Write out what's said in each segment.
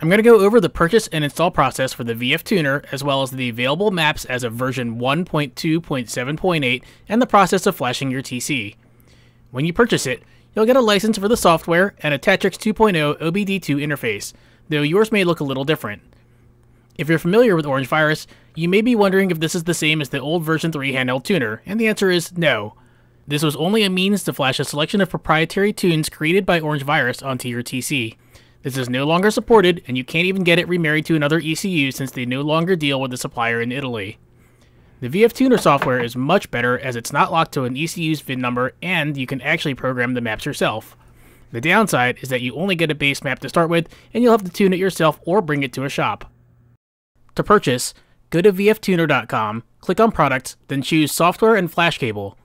I'm going to go over the purchase and install process for the VF Tuner, as well as the available maps as of version 1.2.7.8 and the process of flashing your TC. When you purchase it, you'll get a license for the software and a Tactrix 2.0 OBD2 interface, though yours may look a little different. If you're familiar with Orange Virus, you may be wondering if this is the same as the old version 3 handheld tuner, and the answer is no. This was only a means to flash a selection of proprietary tunes created by Orange Virus onto your TC. This is no longer supported, and you can't even get it remarried to another ECU since they no longer deal with the supplier in Italy. The VF Tuner software is much better as it's not locked to an ECU's VIN number and you can actually program the maps yourself. The downside is that you only get a base map to start with and you'll have to tune it yourself or bring it to a shop. To purchase, go to vftuner.com, click on Products, then choose Software and Flash Cable.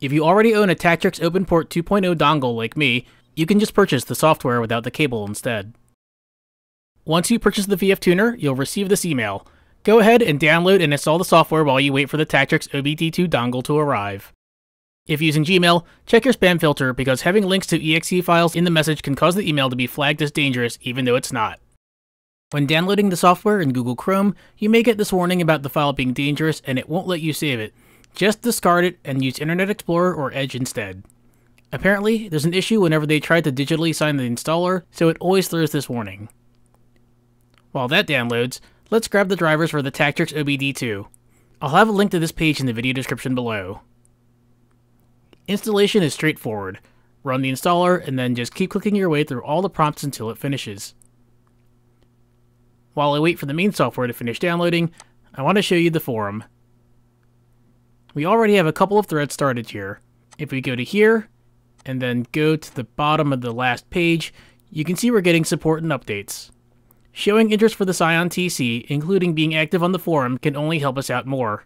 If you already own a Tactrix OpenPort 2.0 dongle like me, you can just purchase the software without the cable instead. Once you purchase the VF Tuner, you'll receive this email. Go ahead and download and install the software while you wait for the Tactrix OBD2 dongle to arrive. If using Gmail, check your spam filter because having links to exe files in the message can cause the email to be flagged as dangerous even though it's not. When downloading the software in Google Chrome, you may get this warning about the file being dangerous and it won't let you save it. Just discard it and use Internet Explorer or Edge instead. Apparently, there's an issue whenever they try to digitally sign the installer, so it always throws this warning. While that downloads, let's grab the drivers for the Tactrix OBD2. I'll have a link to this page in the video description below. Installation is straightforward. Run the installer and then just keep clicking your way through all the prompts until it finishes. While I wait for the main software to finish downloading, I want to show you the forum. We already have a couple of threads started here. If we go to here, and then go to the bottom of the last page, you can see we're getting support and updates. Showing interest for the Scion TC, including being active on the forum, can only help us out more.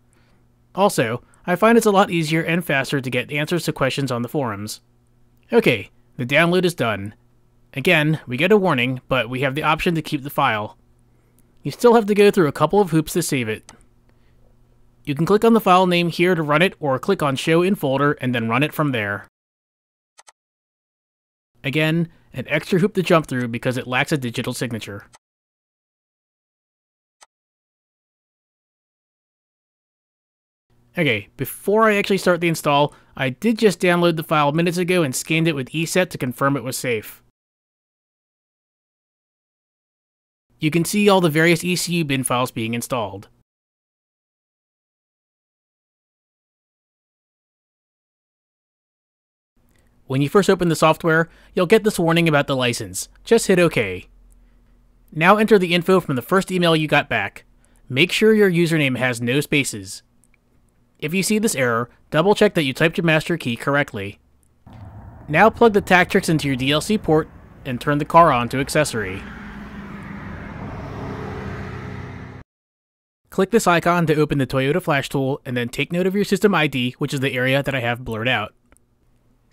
Also, I find it's a lot easier and faster to get answers to questions on the forums. Okay, the download is done. Again, we get a warning, but we have the option to keep the file. You still have to go through a couple of hoops to save it. You can click on the file name here to run it, or click on Show in Folder and then run it from there. Again, an extra hoop to jump through because it lacks a digital signature. Okay, before I actually start the install, I did just download the file minutes ago and scanned it with ESET to confirm it was safe. You can see all the various ECU bin files being installed. When you first open the software, you'll get this warning about the license. Just hit OK. Now enter the info from the first email you got back. Make sure your username has no spaces. If you see this error, double check that you typed your master key correctly. Now plug the Tactrix into your DLC port and turn the car on to accessory. Click this icon to open the Toyota Flash tool and then take note of your system ID, which is the area that I have blurred out.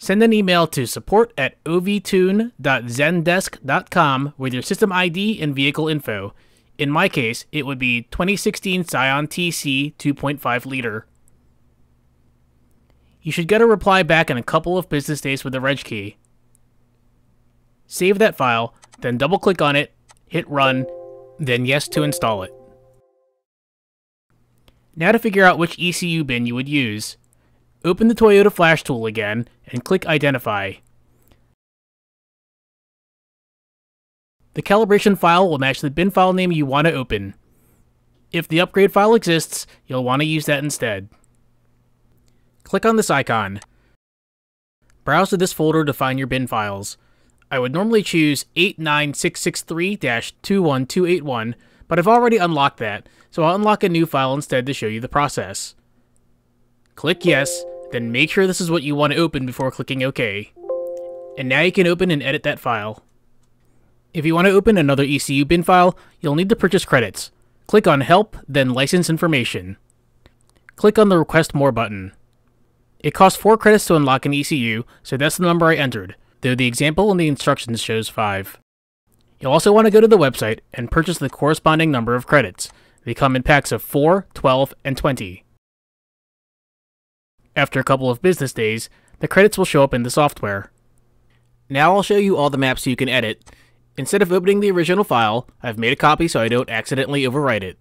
Send an email to support at ovtune.zendesk.com with your system ID and vehicle info. In my case, it would be 2016 Scion TC 2.5 liter. You should get a reply back in a couple of business days with the reg key. Save that file, then double click on it, hit run, then yes to install it. Now to figure out which ECU bin you would use. Open the Toyota Flash tool again and click Identify. The calibration file will match the bin file name you want to open. If the upgrade file exists, you'll want to use that instead. Click on this icon. Browse to this folder to find your bin files. I would normally choose 89663-21281, but I've already unlocked that, so I'll unlock a new file instead to show you the process. Click Yes, then make sure this is what you want to open before clicking OK. And now you can open and edit that file. If you want to open another ECU bin file, you'll need to purchase credits. Click on Help, then License Information. Click on the Request More button. It costs 4 credits to unlock an ECU, so that's the number I entered, though the example in the instructions shows 5. You'll also want to go to the website and purchase the corresponding number of credits. They come in packs of 4, 12, and 20. After a couple of business days, the credits will show up in the software. Now I'll show you all the maps you can edit. Instead of opening the original file, I've made a copy so I don't accidentally overwrite it.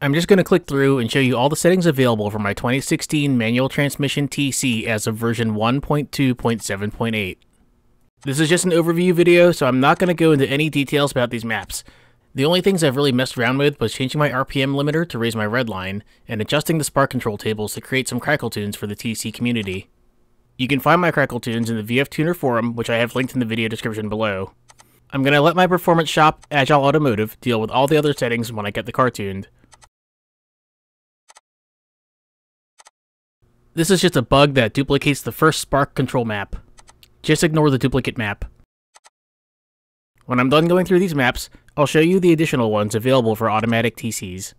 I'm just going to click through and show you all the settings available for my 2016 manual transmission TC as of version 1.2.7.8. This is just an overview video, so I'm not going to go into any details about these maps. The only things I've really messed around with was changing my RPM limiter to raise my red line, and adjusting the spark control tables to create some Crackle tunes for the TC community. You can find my Crackle tunes in the VF Tuner forum, which I have linked in the video description below. I'm going to let my performance shop, Agile Automotive, deal with all the other settings when I get the car tuned. This is just a bug that duplicates the first spark control map. Just ignore the duplicate map. When I'm done going through these maps, I'll show you the additional ones available for automatic TCs.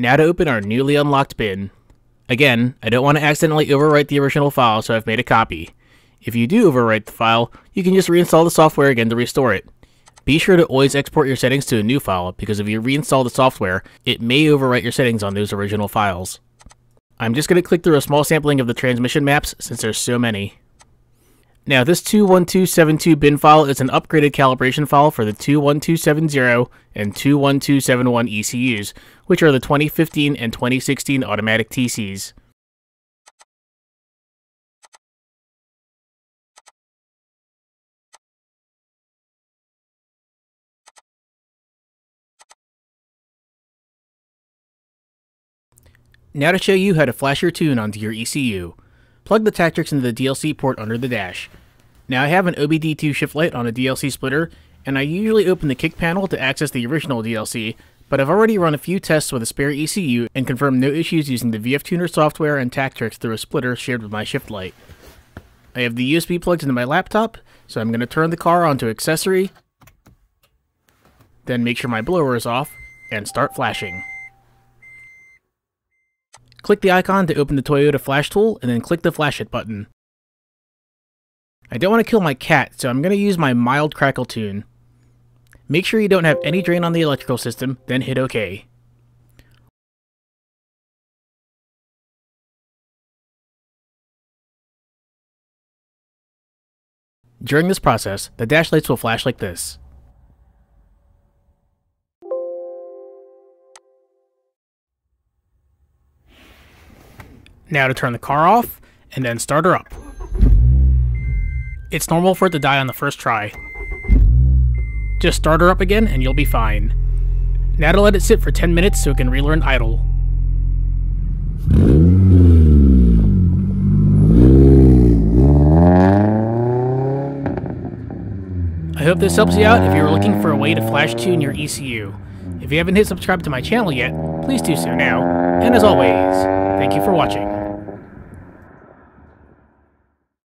Now to open our newly unlocked bin. Again, I don't want to accidentally overwrite the original file, so I've made a copy. If you do overwrite the file, you can just reinstall the software again to restore it. Be sure to always export your settings to a new file, because if you reinstall the software, it may overwrite your settings on those original files. I'm just going to click through a small sampling of the transmission maps, since there's so many. Now, this 21272 bin file is an upgraded calibration file for the 21270 and 21271 ECUs, which are the 2015 and 2016 automatic TCs. Now to show you how to flash your tune onto your ECU. Plug the Tactrix into the DLC port under the dash. Now I have an OBD2 shift light on a DLC splitter, and I usually open the kick panel to access the original DLC, but I've already run a few tests with a spare ECU and confirmed no issues using the VF Tuner software and Tactrix through a splitter shared with my shift light. I have the USB plugged into my laptop, so I'm going to turn the car onto accessory, then make sure my blower is off, and start flashing. Click the icon to open the Toyota Flash tool, and then click the Flash It button. I don't want to kill my cat, so I'm going to use my mild crackle tune. Make sure you don't have any drain on the electrical system, then hit OK. During this process, the dash lights will flash like this. Now to turn the car off, and then start her up. It's normal for it to die on the first try. Just start her up again and you'll be fine. Now to let it sit for 10 minutes so it can relearn idle. I hope this helps you out if you're looking for a way to flash tune your ECU. If you haven't hit subscribe to my channel yet, please do so now. And as always, thank you for watching.